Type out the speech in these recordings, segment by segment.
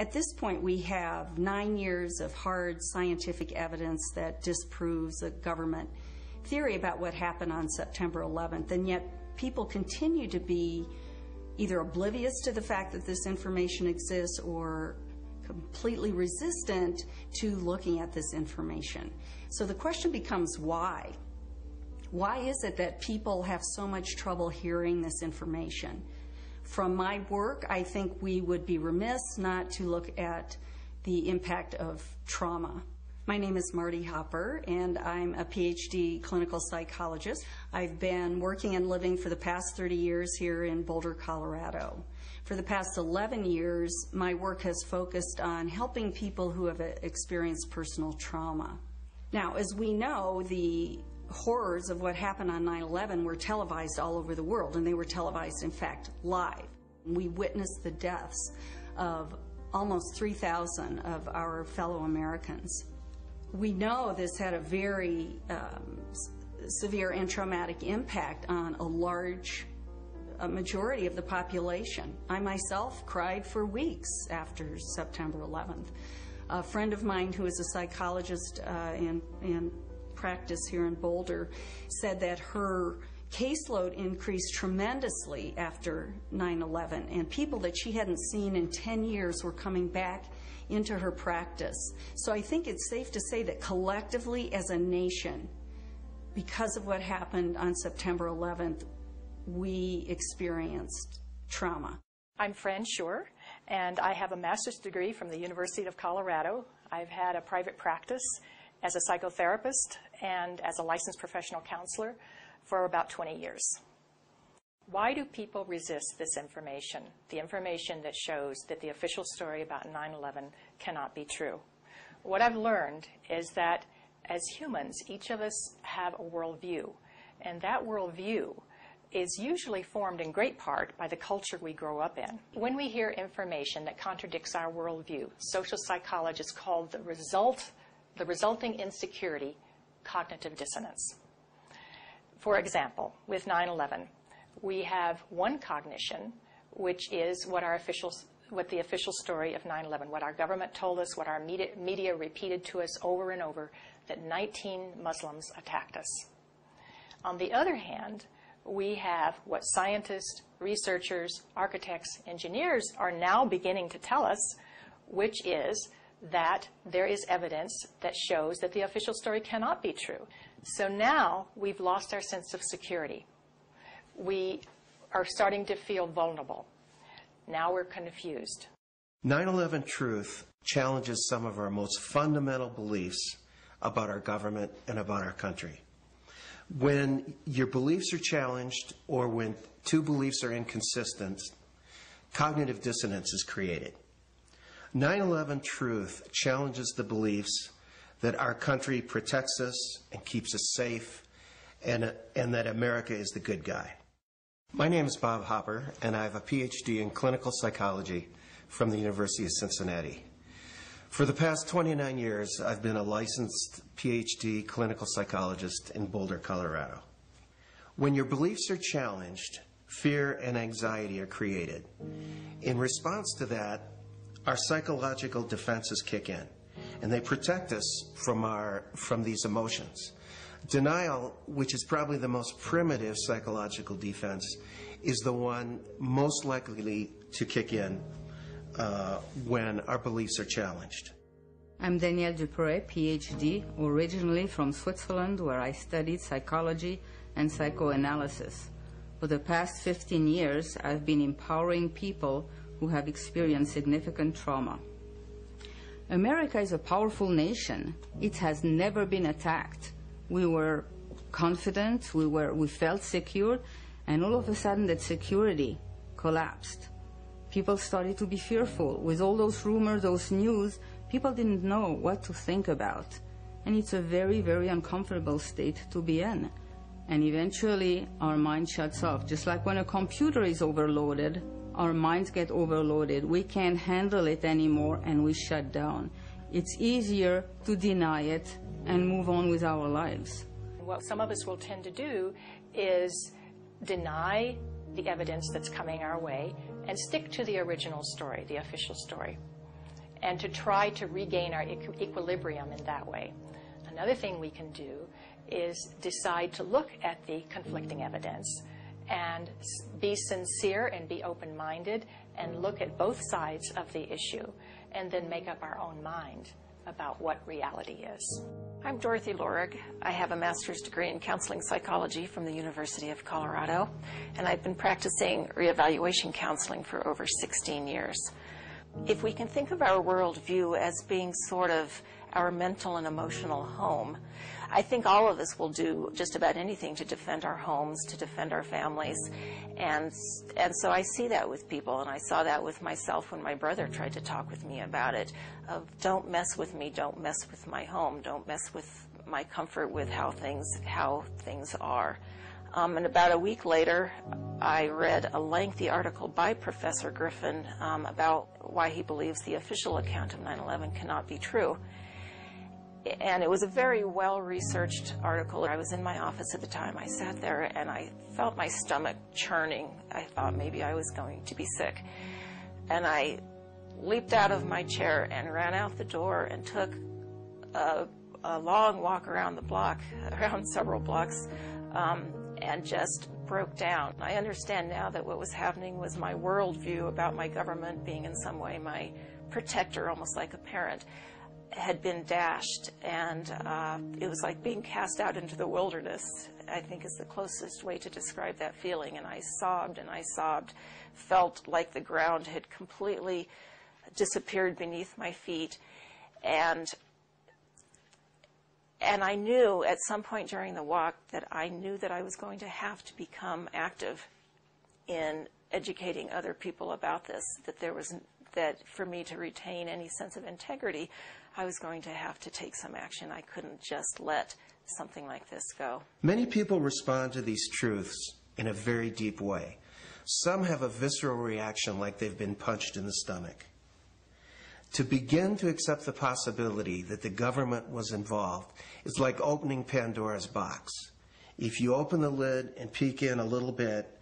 At this point, we have nine years of hard scientific evidence that disproves a government theory about what happened on September 11th, and yet people continue to be either oblivious to the fact that this information exists or completely resistant to looking at this information. So the question becomes why? Why is it that people have so much trouble hearing this information? From my work, I think we would be remiss not to look at the impact of trauma. My name is Marty Hopper, and I'm a PhD clinical psychologist. I've been working and living for the past 30 years here in Boulder, Colorado. For the past 11 years, my work has focused on helping people who have experienced personal trauma. Now, as we know, the horrors of what happened on 9 11 were televised all over the world, and they were televised, in fact, live. We witnessed the deaths of almost 3,000 of our fellow Americans. We know this had a very um, severe and traumatic impact on a large a majority of the population. I myself cried for weeks after September 11th. A friend of mine who is a psychologist uh, in, in practice here in Boulder said that her caseload increased tremendously after 9 11, and people that she hadn't seen in 10 years were coming back into her practice. So I think it's safe to say that collectively as a nation, because of what happened on September 11th, we experienced trauma. I'm Fran Shure, and I have a master's degree from the University of Colorado. I've had a private practice as a psychotherapist and as a licensed professional counselor for about 20 years. Why do people resist this information, the information that shows that the official story about 9 11 cannot be true? What I've learned is that as humans, each of us have a worldview, and that worldview is usually formed in great part by the culture we grow up in. When we hear information that contradicts our worldview, social psychologists call the result, the resulting insecurity, cognitive dissonance. For example, with 9/11, we have one cognition, which is what our official, what the official story of 9/11, what our government told us, what our media, media repeated to us over and over, that 19 Muslims attacked us. On the other hand, we have what scientists, researchers, architects, engineers are now beginning to tell us, which is that there is evidence that shows that the official story cannot be true. So now we've lost our sense of security. We are starting to feel vulnerable. Now we're confused. 9 11 truth challenges some of our most fundamental beliefs about our government and about our country. When your beliefs are challenged or when two beliefs are inconsistent, cognitive dissonance is created. 9 11 truth challenges the beliefs that our country protects us and keeps us safe and, and that America is the good guy. My name is Bob Hopper, and I have a PhD in clinical psychology from the University of Cincinnati. For the past 29 years, I've been a licensed PhD clinical psychologist in Boulder, Colorado. When your beliefs are challenged, fear and anxiety are created. In response to that, our psychological defenses kick in, and they protect us from, our, from these emotions. Denial, which is probably the most primitive psychological defense, is the one most likely to kick in uh, when our beliefs are challenged. I'm Danielle Duperret, PhD, originally from Switzerland, where I studied psychology and psychoanalysis. For the past 15 years, I've been empowering people who have experienced significant trauma. America is a powerful nation. It has never been attacked. We were confident, we, were, we felt secure, and all of a sudden that security collapsed people started to be fearful. With all those rumors, those news, people didn't know what to think about. And it's a very, very uncomfortable state to be in. And eventually, our mind shuts off. Just like when a computer is overloaded, our minds get overloaded. We can't handle it anymore and we shut down. It's easier to deny it and move on with our lives. What some of us will tend to do is deny the evidence that's coming our way and stick to the original story, the official story. and to try to regain our equ- equilibrium in that way. Another thing we can do is decide to look at the conflicting evidence and be sincere and be open minded and look at both sides of the issue and then make up our own mind about what reality is. I'm Dorothy Lorig. I have a master's degree in counseling psychology from the University of Colorado, and I've been practicing reevaluation counseling for over 16 years. If we can think of our worldview as being sort of our mental and emotional home, I think all of us will do just about anything to defend our homes, to defend our families. And, and so I see that with people, and I saw that with myself when my brother tried to talk with me about it of don't mess with me, don't mess with my home, don't mess with my comfort with how things, how things are. Um, and about a week later, I read a lengthy article by Professor Griffin um, about why he believes the official account of 9 11 cannot be true and it was a very well researched article. I was in my office at the time. I sat there and I felt my stomach churning. I thought maybe I was going to be sick. And I leaped out of my chair and ran out the door and took a, a long walk around the block, around several blocks, um, and just broke down. I understand now that what was happening was my worldview about my government being in some way my protector, almost like a parent had been dashed, and uh, it was like being cast out into the wilderness, I think is the closest way to describe that feeling. And I sobbed and I sobbed, felt like the ground had completely disappeared beneath my feet. And and I knew at some point during the walk that I knew that I was going to have to become active in educating other people about this, that there was that for me to retain any sense of integrity, I was going to have to take some action. I couldn't just let something like this go. Many people respond to these truths in a very deep way. Some have a visceral reaction like they've been punched in the stomach. To begin to accept the possibility that the government was involved is like opening Pandora's box. If you open the lid and peek in a little bit,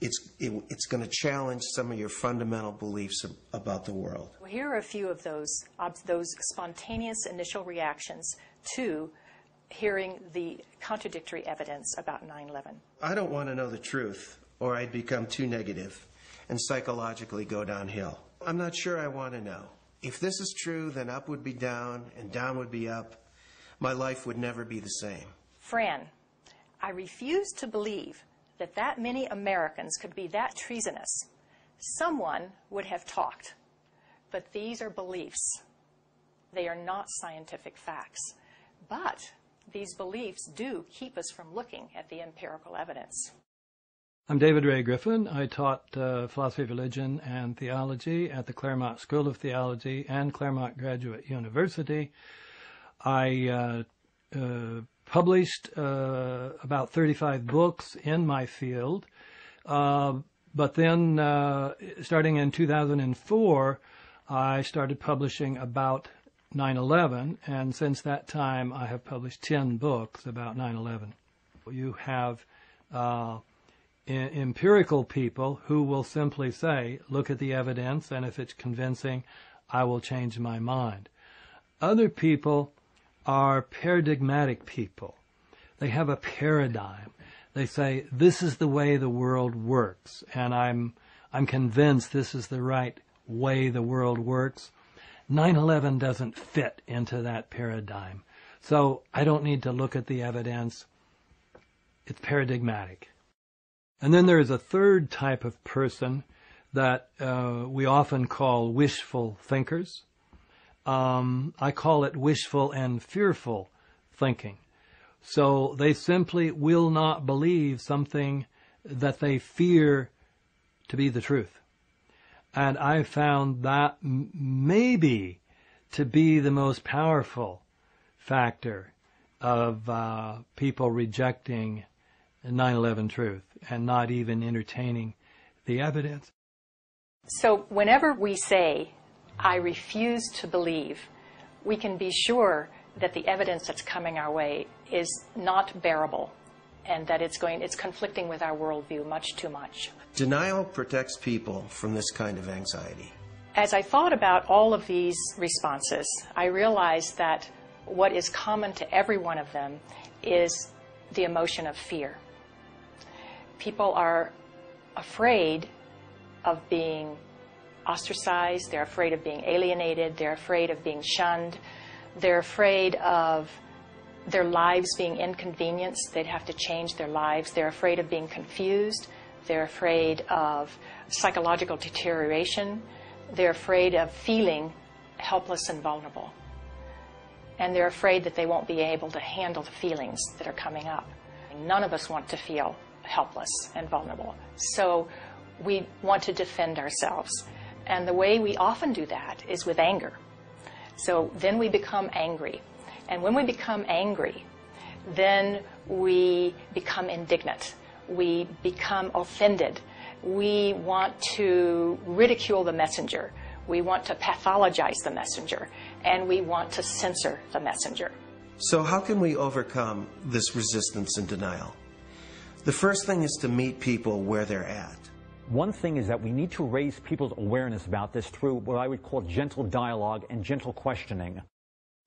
it's, it, it's going to challenge some of your fundamental beliefs about the world. Well, here are a few of those, those spontaneous initial reactions to hearing the contradictory evidence about 9 11. I don't want to know the truth, or I'd become too negative and psychologically go downhill. I'm not sure I want to know. If this is true, then up would be down and down would be up. My life would never be the same. Fran, I refuse to believe that that many Americans could be that treasonous, someone would have talked. But these are beliefs. They are not scientific facts. But these beliefs do keep us from looking at the empirical evidence. I'm David Ray Griffin. I taught uh, philosophy of religion and theology at the Claremont School of Theology and Claremont Graduate University. I uh, uh, published uh, about 35 books in my field. Uh, but then, uh, starting in 2004, I started publishing about 9/11, and since that time, I have published 10 books about 9/11. You have uh, empirical people who will simply say, "Look at the evidence, and if it's convincing, I will change my mind." Other people are paradigmatic people. They have a paradigm. They say, this is the way the world works, and I'm, I'm convinced this is the right way the world works. 9-11 doesn't fit into that paradigm. So I don't need to look at the evidence. It's paradigmatic. And then there is a third type of person that uh, we often call wishful thinkers. Um, I call it wishful and fearful thinking. So they simply will not believe something that they fear to be the truth. And I found that m- maybe to be the most powerful factor of uh, people rejecting 9/11 truth and not even entertaining the evidence. So whenever we say I refuse to believe, we can be sure that the evidence that's coming our way is not bearable and that it's going it's conflicting with our worldview much too much. Denial protects people from this kind of anxiety. As I thought about all of these responses, I realized that what is common to every one of them is the emotion of fear. People are afraid of being ostracized, they're afraid of being alienated, they're afraid of being shunned, they're afraid of their lives being inconvenienced, they'd have to change their lives, they're afraid of being confused, they're afraid of psychological deterioration, they're afraid of feeling helpless and vulnerable. And they're afraid that they won't be able to handle the feelings that are coming up. None of us want to feel helpless and vulnerable. So we want to defend ourselves. And the way we often do that is with anger. So then we become angry. And when we become angry, then we become indignant. We become offended. We want to ridicule the messenger. We want to pathologize the messenger. And we want to censor the messenger. So, how can we overcome this resistance and denial? The first thing is to meet people where they're at. One thing is that we need to raise people's awareness about this through what I would call gentle dialogue and gentle questioning.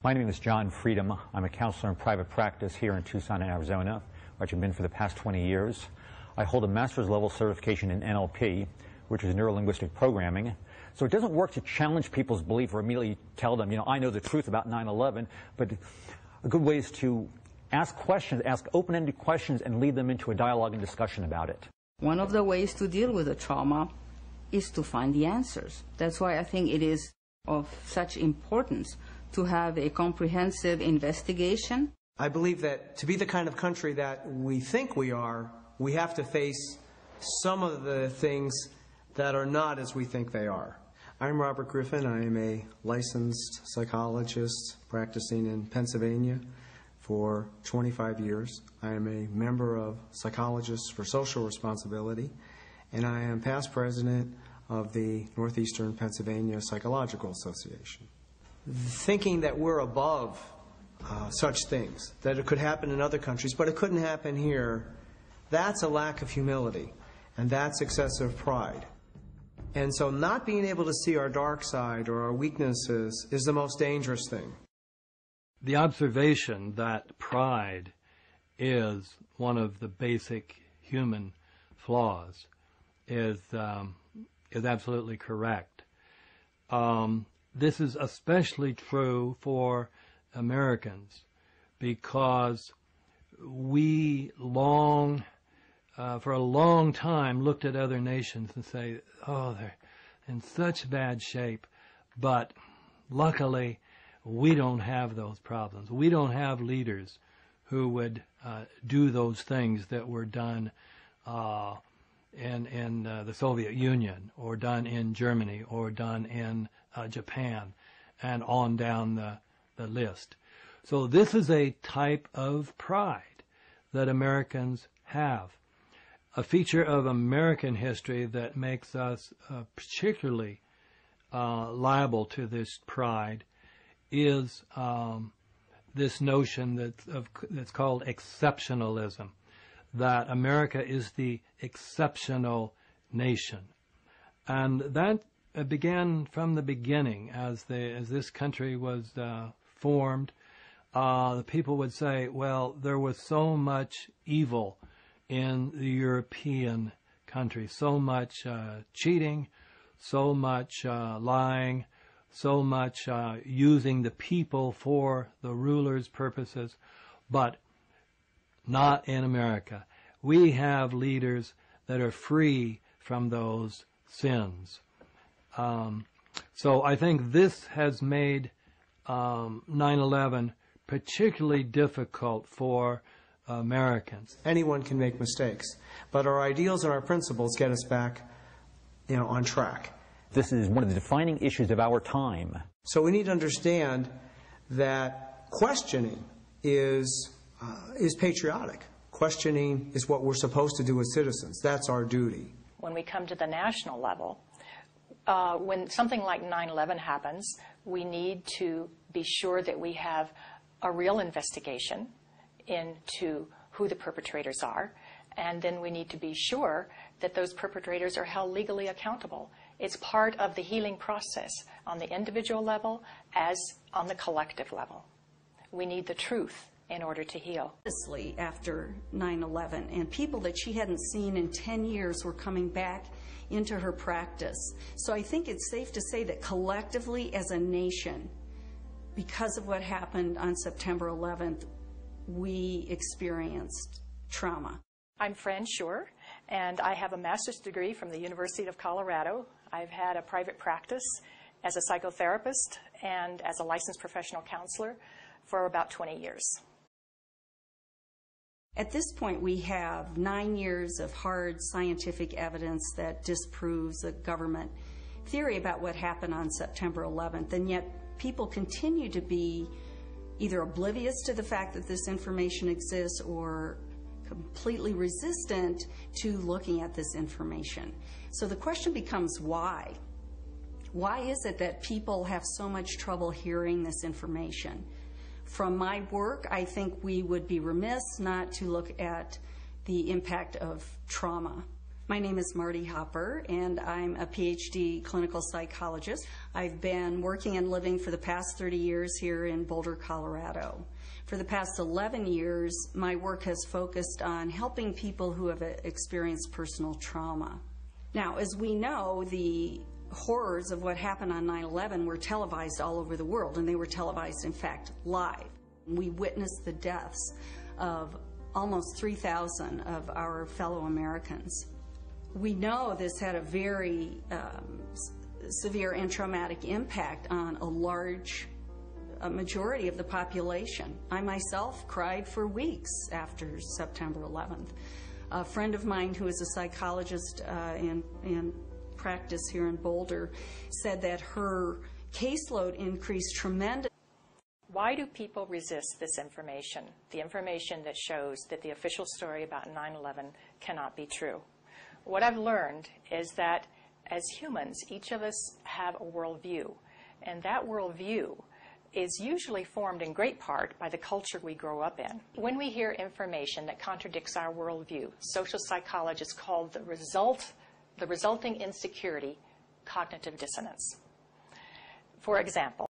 My name is John Freedom. I'm a counselor in private practice here in Tucson, Arizona, where I've been for the past 20 years. I hold a master's level certification in NLP, which is neuro-linguistic programming. So it doesn't work to challenge people's belief or immediately tell them, you know, I know the truth about 9-11, but a good way is to ask questions, ask open-ended questions, and lead them into a dialogue and discussion about it. One of the ways to deal with the trauma is to find the answers. That's why I think it is of such importance to have a comprehensive investigation. I believe that to be the kind of country that we think we are, we have to face some of the things that are not as we think they are. I'm Robert Griffin. I am a licensed psychologist practicing in Pennsylvania for 25 years. I am a member of Psychologists for Social Responsibility, and I am past president of the Northeastern Pennsylvania Psychological Association. Thinking that we're above uh, such things, that it could happen in other countries, but it couldn't happen here, that's a lack of humility, and that's excessive pride. And so, not being able to see our dark side or our weaknesses is the most dangerous thing the observation that pride is one of the basic human flaws is um, is absolutely correct. Um, this is especially true for Americans because we long, uh, for a long time, looked at other nations and say, "Oh, they're in such bad shape," but luckily we don't have those problems. We don't have leaders who would uh, do those things that were done uh, in in uh, the Soviet Union, or done in Germany, or done in uh, Japan, and on down the the list. So this is a type of pride that Americans have. A feature of American history that makes us uh, particularly uh, liable to this pride is um, this notion that's, of, that's called exceptionalism, that America is the exceptional nation. And that uh, began from the beginning as, the, as this country was uh, formed. Uh, the people would say, well, there was so much evil in the European countries, so much uh, cheating, so much uh, lying, so much uh, using the people for the ruler's purposes, but not in America. We have leaders that are free from those sins. Um, so I think this has made um, 9/11 particularly difficult for Americans. Anyone can make mistakes, but our ideals and our principles get us back, you know, on track. This is one of the defining issues of our time. So we need to understand that questioning is, uh, is patriotic. Questioning is what we're supposed to do as citizens. That's our duty. When we come to the national level, uh, when something like 9 11 happens, we need to be sure that we have a real investigation into who the perpetrators are, and then we need to be sure that those perpetrators are held legally accountable It's part of the healing process on the individual level as on the collective level. We need the truth in order to heal. After 9 11, and people that she hadn't seen in 10 years were coming back into her practice. So I think it's safe to say that collectively as a nation, because of what happened on September 11th, we experienced trauma. I'm Fran Shure, and I have a master's degree from the University of Colorado. I've had a private practice as a psychotherapist and as a licensed professional counselor for about 20 years. At this point, we have nine years of hard scientific evidence that disproves a government theory about what happened on September 11th, and yet people continue to be either oblivious to the fact that this information exists or completely resistant to looking at this information. So the question becomes why? Why is it that people have so much trouble hearing this information? From my work, I think we would be remiss not to look at the impact of trauma. My name is Marty Hopper, and I'm a PhD clinical psychologist. I've been working and living for the past 30 years here in Boulder, Colorado. For the past 11 years, my work has focused on helping people who have experienced personal trauma. Now, as we know, the horrors of what happened on 9 11 were televised all over the world, and they were televised, in fact, live. We witnessed the deaths of almost 3,000 of our fellow Americans. We know this had a very um, severe and traumatic impact on a large a majority of the population. I myself cried for weeks after September 11th. A friend of mine who is a psychologist uh, in practice here in Boulder said that her caseload increased tremendously. Why do people resist this information? The information that shows that the official story about 9 11 cannot be true. What I've learned is that as humans, each of us have a worldview, and that worldview is usually formed in great part by the culture we grow up in. When we hear information that contradicts our worldview, social psychologists call the result the resulting insecurity cognitive dissonance. For example,